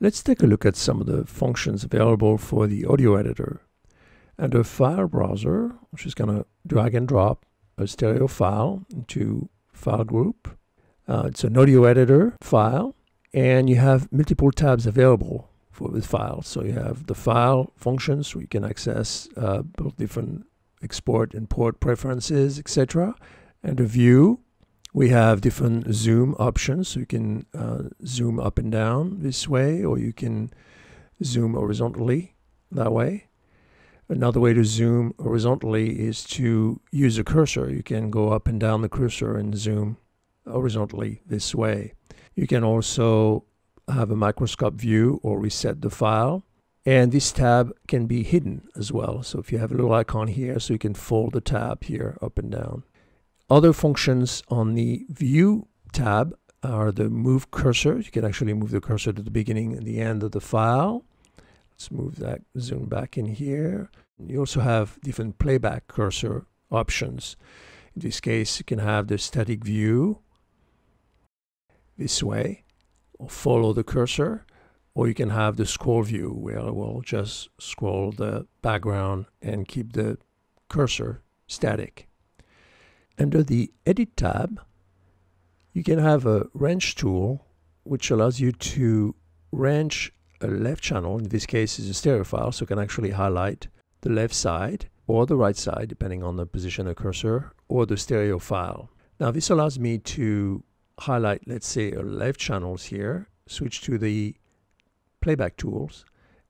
Let's take a look at some of the functions available for the audio editor. Under File Browser, I'm just going to drag and drop a stereo file into File Group. Uh, it's an audio editor file, and you have multiple tabs available for the file. So you have the file functions where you can access uh, both different export, import preferences, etc. And the view, we have different zoom options. So you can uh, zoom up and down this way, or you can zoom horizontally that way. Another way to zoom horizontally is to use a cursor. You can go up and down the cursor and zoom horizontally this way. You can also have a microscope view or reset the file. And this tab can be hidden as well. So if you have a little icon here, so you can fold the tab here up and down. Other functions on the View tab are the Move Cursor. You can actually move the cursor to the beginning and the end of the file. Let's move that, zoom back in here. You also have different playback cursor options. In this case, you can have the static view this way, or follow the cursor, or you can have the scroll view where it will just scroll the background and keep the cursor static. Under the Edit tab, you can have a wrench tool which allows you to wrench a left channel, in this case is a stereo file, so can actually highlight the left side or the right side, depending on the position of the cursor, or the stereo file. Now this allows me to highlight, let's say, a left channels here, switch to the playback tools,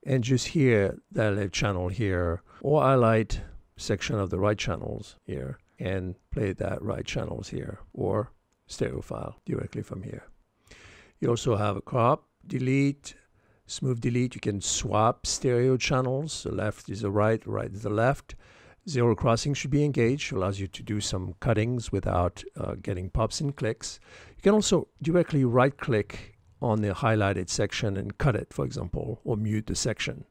and just hear that left channel here, or highlight section of the right channels here, and play that right channels here, or stereo file directly from here. You also have a crop, delete, smooth delete. You can swap stereo channels. The left is the right, right is the left. Zero crossing should be engaged, allows you to do some cuttings without uh, getting pops and clicks. You can also directly right click on the highlighted section and cut it, for example, or mute the section.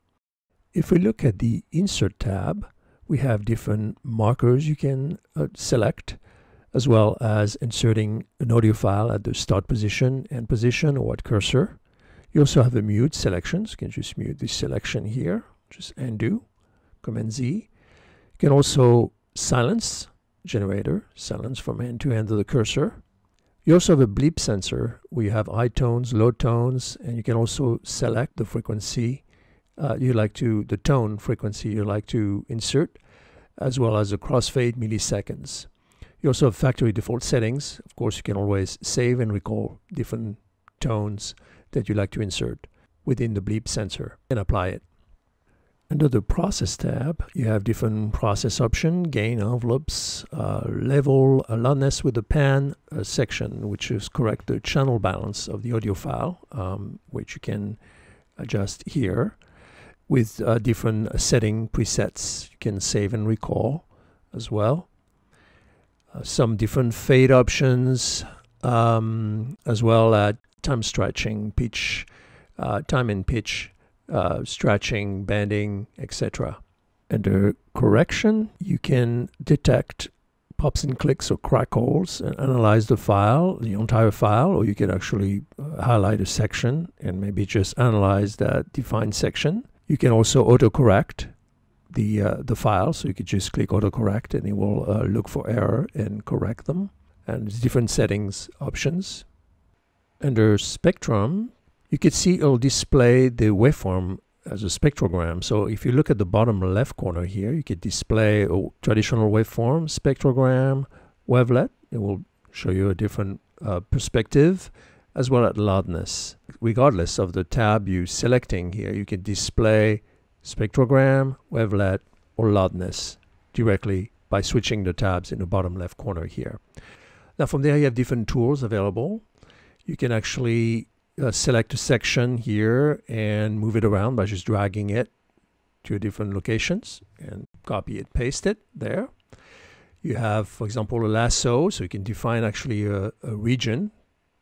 If we look at the Insert tab, we have different markers you can uh, select, as well as inserting an audio file at the start position, end position, or at cursor. You also have a mute selections. You can just mute this selection here, just undo, Command Z. You can also silence generator, silence from end to end of the cursor. You also have a bleep censor where you have high tones, low tones, and you can also select the frequency uh, you like to, the tone frequency you like to insert, as well as the crossfade milliseconds. You also have factory default settings. Of course, you can always save and recall different tones that you like to insert within the bleep censor and apply it. Under the Process tab, you have different process options, gain envelopes, uh, level, a loudness with the pan uh, section, which is correct the channel balance of the audio file, um, which you can adjust here with uh, different setting presets. You can save and recall as well. Uh, some different fade options, um, as well as time stretching, pitch, uh, time and pitch uh, stretching, bending, etc. Under correction, you can detect pops and clicks or crackles and analyze the file, the entire file, or you can actually uh, highlight a section and maybe just analyze that defined section. You can also autocorrect the uh, the file, so you could just click autocorrect and it will uh, look for error and correct them. And there's different settings options. Under spectrum, you can see it'll display the waveform as a spectrogram. So if you look at the bottom left corner here, you could display a traditional waveform, spectrogram, wavelet. It will show you a different uh, perspective as well as loudness. Regardless of the tab you're selecting here, you can display spectrogram, wavelet, or loudness directly by switching the tabs in the bottom left corner here. Now from there you have different tools available. You can actually uh, select a section here and move it around by just dragging it to different locations and copy it, paste it there. You have, for example, a lasso, so you can define actually a, a region,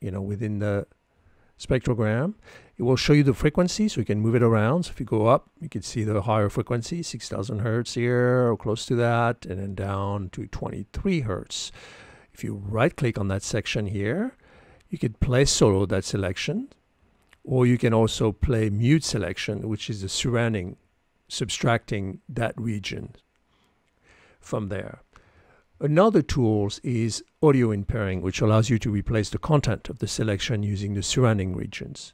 you know, within the spectrogram. It will show you the frequency, so you can move it around. So if you go up, you can see the higher frequency, 6,000 hertz here, or close to that, and then down to 23 hertz. If you right-click on that section here, you could play solo that selection, Or you can also play mute selection, which is the surrounding, subtracting that region from there. Another tool is audio inpainting, which allows you to replace the content of the selection using the surrounding regions.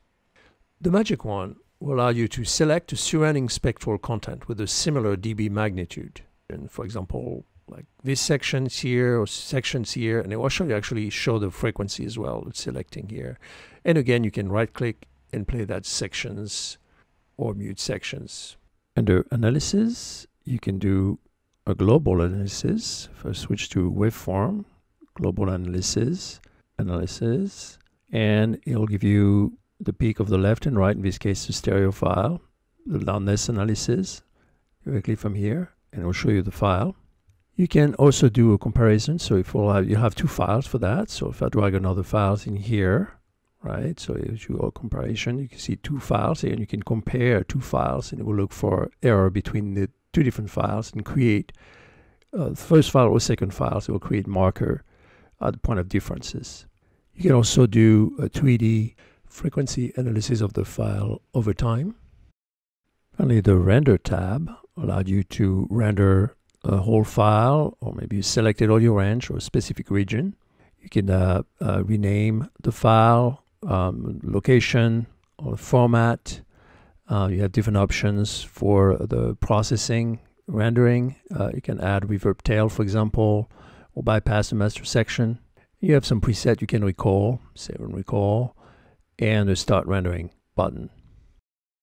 The magic wand will allow you to select a surrounding spectral content with a similar dB magnitude. And for example, like this sections here or sections here, and it will show you actually show the frequency as well, it's selecting here. And again, you can right click and play that sections or mute sections. Under analysis, you can do a global analysis. First switch to waveform, global analysis, analysis, and it'll give you the peak of the left and right, in this case the stereo file, the loudness analysis directly from here, and it'll show you the file. You can also do a comparison. So if we'll have, you have two files for that. So if I drag another files in here, right? So if you a comparison, you can see two files here and you can compare two files and it will look for error between the two different files and create uh, the first file or second file. So it will create marker at the point of differences. You can also do a 3D frequency analysis of the file over time. Finally, the render tab allowed you to render a whole file or maybe a selected audio range or a specific region. You can uh, uh, rename the file, um, location, or format. Uh, you have different options for the processing, rendering. Uh, you can add reverb tail, for example, or bypass the master section. You have some preset you can recall, save and recall, and the start rendering button.